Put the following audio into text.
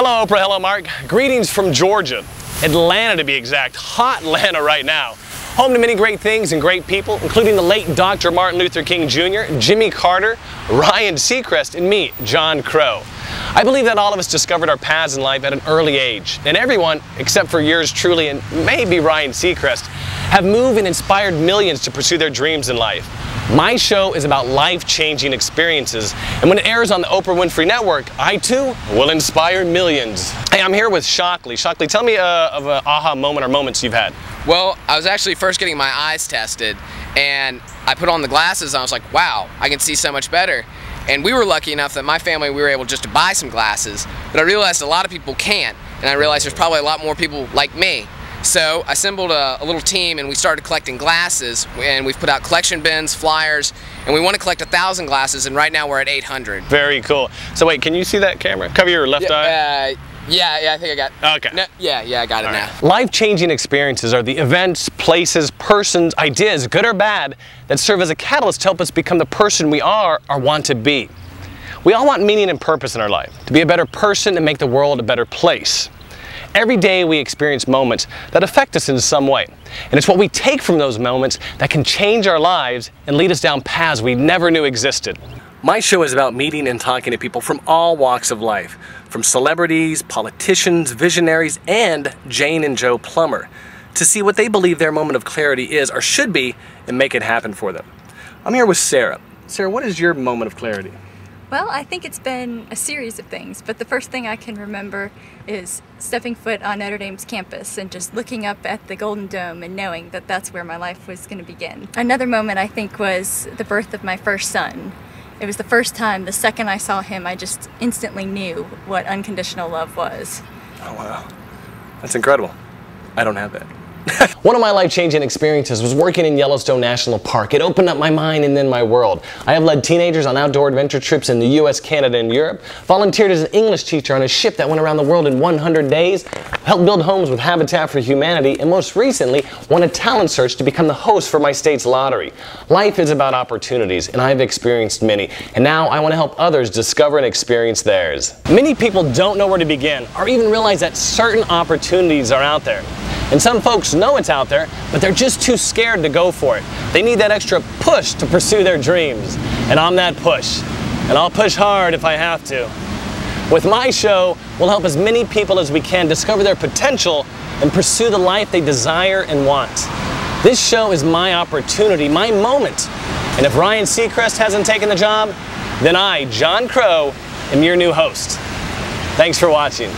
Hello, Oprah. Hello, Mark. Greetings from Georgia. Atlanta, to be exact. Hot Atlanta right now. Home to many great things and great people, including the late Dr. Martin Luther King Jr., Jimmy Carter, Ryan Seacrest, and me, John Crow. I believe that all of us discovered our paths in life at an early age, and everyone, except for yours truly and maybe Ryan Seacrest, have moved and inspired millions to pursue their dreams in life. My show is about life-changing experiences, and when it airs on the Oprah Winfrey Network, I too will inspire millions. Hey, I'm here with Shockley. Shockley, tell me uh, of an aha moment or moments you've had. Well, I was actually first getting my eyes tested, and I put on the glasses, and I was like, wow, I can see so much better. And we were lucky enough that my family, we were able just to buy some glasses, but I realized a lot of people can't, and I realized there's probably a lot more people like me so I assembled a, a, little team and we started collecting glasses and we've put out collection bins, flyers, and we want to collect a thousand glasses and right now we're at 800. Very cool. So wait, can you see that camera? Cover your left yeah, eye. Uh, yeah, yeah, I think I got Okay. No, yeah, yeah, I got All it right. now. Life-changing experiences are the events, places, persons, ideas, good or bad, that serve as a catalyst to help us become the person we are or want to be. We all want meaning and purpose in our life, to be a better person and make the world a better place. Every day we experience moments that affect us in some way. And it's what we take from those moments that can change our lives and lead us down paths we never knew existed. My show is about meeting and talking to people from all walks of life, from celebrities, politicians, visionaries, and Jane and Joe Plumber, to see what they believe their moment of clarity is or should be and make it happen for them. I'm here with Sarah. Sarah, what is your moment of clarity? Well, I think it's been a series of things, but the first thing I can remember is stepping foot on Notre Dame's campus and just looking up at the Golden Dome and knowing that that's where my life was going to begin. Another moment I think was the birth of my first son. It was the first time, the second I saw him, I just instantly knew what unconditional love was. Oh, wow. That's incredible. I don't have that. One of my life-changing experiences was working in Yellowstone National Park. It opened up my mind and then my world. I have led teenagers on outdoor adventure trips in the US, Canada, and Europe, volunteered as an English teacher on a ship that went around the world in 100 days, helped build homes with Habitat for Humanity, and most recently, won a talent search to become the host for my state's lottery. Life is about opportunities, and I've experienced many, and now I want to help others discover and experience theirs. Many people don't know where to begin, or even realize that certain opportunities are out there. And some folks know it's out there, but they're just too scared to go for it. They need that extra push to pursue their dreams. And I'm that push. And I'll push hard if I have to. With my show, we'll help as many people as we can discover their potential and pursue the life they desire and want. This show is my opportunity, my moment. And if Ryan Seacrest hasn't taken the job, then I, John Crow, am your new host. Thanks for watching.